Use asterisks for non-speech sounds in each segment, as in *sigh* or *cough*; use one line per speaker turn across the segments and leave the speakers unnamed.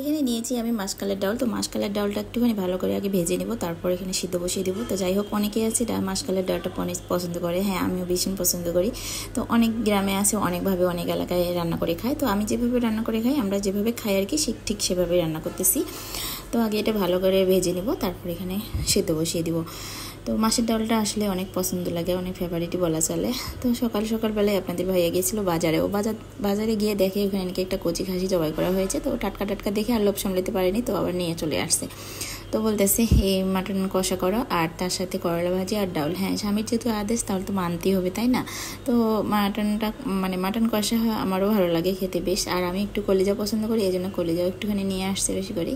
এখানে নিয়েছি আমি মাসকালের ডাল তো মাসকালের ডালটা একটুখানি ভালো করে আগে ভেজে নেব, তারপর এখানে সিদ্ধ বসিয়ে দেবো। তো যাই হোক, অনেকেই আছে মাসকালের ডালটা অনেক পছন্দ করে। হ্যাঁ আমিও ভীষণ পছন্দ করি। তো অনেক গ্রামে আছে, অনেকভাবে অনেক এলাকায় রান্না করে খায়। তো আমি যেভাবে রান্না করে খাই, আমরা যেভাবে খাই আর কি ঠিক সেভাবে রান্না করতেছি। তো আগে এটা ভালো করে ভেজে নিব, তারপর এখানে সিদ্ধ বসিয়ে দিব। তো মাছের ডালটা আসলে অনেক পছন্দ লাগে, অনেক ফেভারিটই বলা চলে। তো সকাল সকালবেলায় আপনাদের ভাইয়া গিয়েছিল বাজারে। ও বাজার, বাজারে গিয়ে দেখে ওখানে নাকি একটা কচি খাসি জবাই করা হয়েছে। তো টাটকা টাটকা দেখে আর লোভ সামলাতে পারেনি, তো আবার নিয়ে চলে আসছে। তো বলতেছে, এই মাটন কষা করো, আর তার সাথে করলা ভাজি আর ডাউল হ্যাঁ স্বামীর যেহেতু আদেশ, তাহলে তো মানতেই হবে, তাই না? তো মাটনটা মানে মাটন কষা আমারও ভালো লাগে খেতে বেশ। আর আমি একটু কলিজা পছন্দ করি, এই জন্য কলিজাও একটুখানি নিয়ে আসছে বেশি করে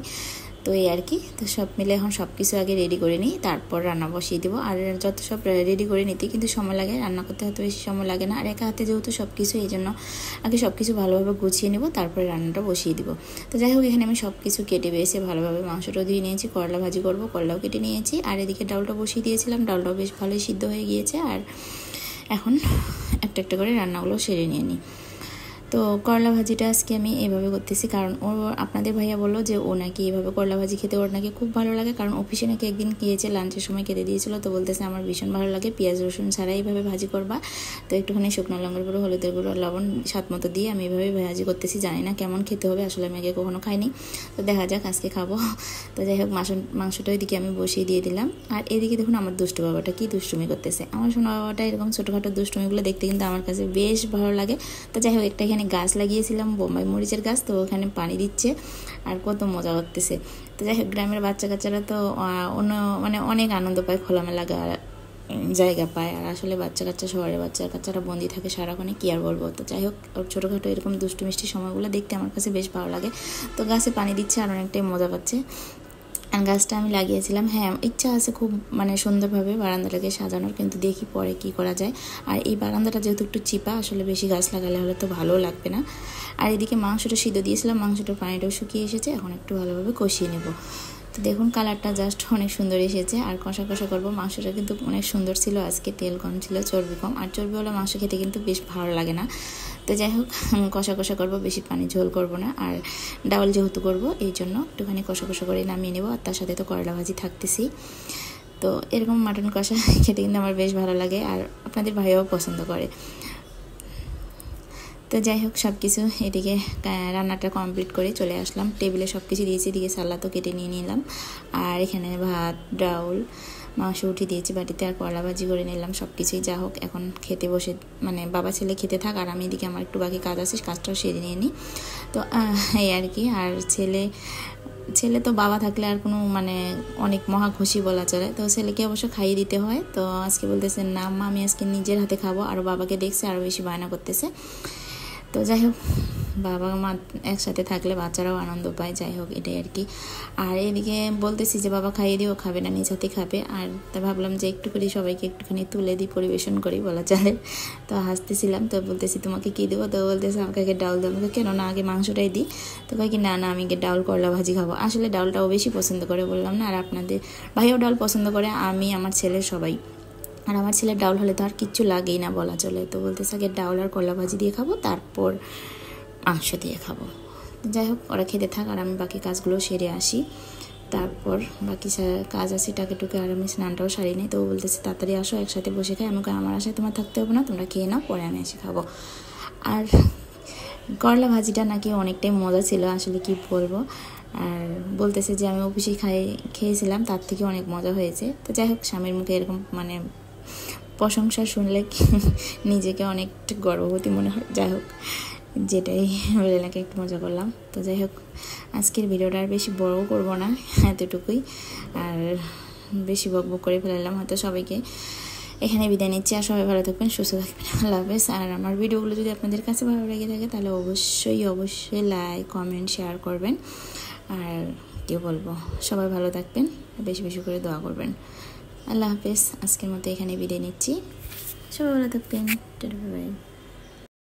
তো এই আর কি। তো সব মিলে এখন সব কিছু আগে রেডি করে নিই, তারপর রান্না বসিয়ে দেবো। আর যত সব রেডি করে নিতে কিন্তু সময় লাগে, রান্না করতে হয়তো বেশি সময় লাগে না। আর একা হাতে যেহেতু সব কিছু এই জন্য আগে সব কিছু ভালোভাবে গুছিয়ে নেব, তারপরে রান্নাটা বসিয়ে দিব। তো যাই হোক, এখানে আমি সব কিছু কেটে বেছে ভালোভাবে মাংসটা দিয়ে নিয়েছি, করলা ভাজি করব, করলাও কেটে নিয়েছি। আর এদিকে ডালটা বসিয়ে দিয়েছিলাম, ডালটাও বেশ ভালোই সিদ্ধ হয়ে গিয়েছে। আর এখন একটা একটা করে রান্নাগুলো সেরে নিয়ে নিই। তো করলা ভাজিটা আজকে আমি এইভাবে করতেছি। কারণ ও আপনাদের ভাইয়া বলল যে ও নাকি এভাবে করলা ভাজি খেতে ওর নাকি খুব ভালো লাগে। কারণ অফিসে নাকি একদিন খেয়েছে লাঞ্চের সময় খেতে দিয়েছিল। তো বলতেছে আমার ভীষণ ভালো লাগে, পেঁয়াজ, রসুন ছাড়া এইভাবে ভাজি করবা। তো একটুখানি শুকনো লঙ্কার গুঁড়ো, হলুদের গুঁড়ো, লবণ, স্বাদ মতো দিয়ে আমি এভাবে ভাজি করতেছি। জানি না কেমন খেতে হবে, আসলে আমি আগে কখনো খাইনি। তো দেখা যাক, আজকে খাব। তো যাই হোক মাংস মাংসটা ওইদিকে আমি বসিয়ে দিয়ে দিলাম। আর এদিকে দেখুন আমার দুষ্টু বাবাটা কি দুষ্টুমি করতেছে। আমার সোনা বাবাটা এরকম ছোটোখাটো দুষ্টুমিগুলো দেখতে কিন্তু আমার কাছে বেশ ভালো লাগে। তো যাই হোক, একটা এখানে গাছ লাগিয়েছিলাম, বোম্বাই মরিচের গাছ, তো ওখানে পানি দিচ্ছে। আর কত মজা করতেছে তো যাই হোক, গ্রামের বাচ্চা কাচ্চারা তো অন্য মানে অনেক আনন্দ পায়, খোলামেলা জায়গা পায়। আর আসলে বাচ্চা কাচ্চা শহরের বাচ্চা কাচ্চারা বন্দি থাকে সারাক্ষণে, কী আর বলব? তো যাই হোক, ওর ছোটোখাটো এরকম দুষ্টু মিষ্টি সময়গুলো দেখতে আমার কাছে বেশ ভালো লাগে। তো গাছে পানি দিচ্ছে আর অনেকটাই মজা পাচ্ছে। গাছটা আমি লাগিয়েছিলাম। হ্যাঁ ইচ্ছা আছে খুব মানে সুন্দরভাবে বারান্দাটাকে সাজানোর, কিন্তু দেখি পরে কি করা যায়। আর এই বারান্দাটা যেহেতু একটু চিপা, আসলে বেশি গাছ লাগালে হলে তো ভালো লাগবে না। আর এদিকে মাংসটা সিদ্ধ দিয়েছিলাম, মাংসটার পানিটাও শুকিয়ে এসেছে। এখন একটু ভালোভাবে কষিয়ে নেব। তো দেখুন কালারটা জাস্ট অনেক সুন্দর এসেছে। আর কষা কষা করব। মাংসটা কিন্তু অনেক সুন্দর ছিল। আজকে তেল কম ছিল, চর্বি কম। আর চর্বিওয়ালা মাংস খেতে কিন্তু বেশ ভালো লাগে না। তো যাই হোক কষা কষা করব। বেশি পানি ঝোল করব না। আর ডাউল যেহেতু করব, এই জন্য একটুখানি কষা কষা করে নামিয়ে নেব। আর তার সাথে তো করলা ভাজি থাকতেছি। তো এরকম মাটন কষা *laughs* খেতে কিন্তু আমার বেশ ভালো লাগে। আর আপনাদের ভাইও পছন্দ করে। তো যাই হোক সব কিছু এদিকে রান্নাটা কমপ্লিট করে চলে আসলাম। টেবিলে সব কিছু দিয়েছি, এদিকে সালাদও কেটে নিয়ে নিলাম। আর এখানে ভাত, ডাউল, মাংস উঠে দিয়েছি বাড়িতে আর কলা ভাজি করে নিলাম সব কিছুই যা হোক, এখন খেতে বসে মানে বাবা ছেলে খেতে থাক, আর আমি এদিকে আমার একটু বাকি কাজ আছে, কাজটাও সেরে নিয়ে নিই। তো এই আর কি, আর ছেলে ছেলে তো বাবা থাকলে আর কোনো মানে অনেক মহা খুশি বলা চলে। তো ছেলেকে অবশ্য খাইয়ে দিতে হয়। তো আজকে বলতেছে, না, মা, আমি আজকে নিজের হাতে খাব। আর বাবাকে দেখছে আরও বেশি বায়না করতেছে। তো যাই হোক বাবা মা একসাথে থাকলে বাচ্চারাও আনন্দ পায় যাই হোক এটাই আর কি। আর এদিকে বলতেছি যে বাবা খাইয়ে দিও খাবে না, নিজ হাতে খাবে। আর তা ভাবলাম যে একটু করে সবাইকে একটুখানি তুলে দিই, পরিবেশন করি বলা চলে। তো হাসতেছিলাম, তো বলতেছি, তোমাকে কী দেবো? তো বলতেছে, আমাকে আগে ডাউল দেবো কেন না, আগে মাংসটাই দিই। তো কয় কি, না না, আমি ডাউল করলা ভাজি খাব। আসলে ডাউলটাও বেশি পছন্দ করে বললাম না, আর আপনাদের ভাইও ডাউল পছন্দ করে, আমি, আমার ছেলে সবাই। আর আমার ছেলের ডাউল হলে তো আর কিচ্ছু লাগেই না, বলা চলে। তো বলতেছে, আগে ডাউল আর কলা ভাজি দিয়ে খাব, তারপর মাংস দিয়ে খাব। যাই হোক, ওরা খেতে থাক আর আমি বাকি কাজগুলো সেরে আসি। তারপর বাকি কাজ আছে, টাকে টুকে আর আমি স্নানটাও সারি নেই তো বলতেছে, তাড়াতাড়ি আসো, একসাথে বসে খাই। আমাকে আমার আশায় তোমার থাকতে হবে না, তোমরা খেয়ে নাও, পরে আমি এসে খাব। আর করলা ভাজিটা নাকি অনেকটাই মজা ছিল, আসলে কি বলব? আর বলতেছে যে, আমি অফিসে খাই, খেয়েছিলাম, তার থেকে অনেক মজা হয়েছে। তো যাই হোক, স্বামীর মুখে এরকম মানে প্রশংসা শুনলে নিজেকে অনেকটা গর্ভবতী মনে হয়? যাই হোক, যেটাই বলে নাকি একটু মজা করলাম। তো যাই হোক, আজকের ভিডিওটা আর বেশি বড় করব না, এতটুকুই। আর বেশি বক বক করে ফেলালাম হয়তো সবাইকে। এখানে বিদায় নিচ্ছি আর সবাই ভালো থাকবেন, সুস্থ থাকবেন, আল্লাহ হাফেজ। আর আমার ভিডিওগুলো যদি আপনাদের কাছে ভালো লেগে থাকে, তাহলে অবশ্যই অবশ্যই লাইক কমেন্ট শেয়ার করবেন। আর কেউ বলব, সবাই ভালো থাকবেন বেশি বেশি করে দোয়া করবেন। আল্লাহ হাফেজ আজকের মতো এখানে বিদায় নিচ্ছি। সবাই ভালো থাকবেন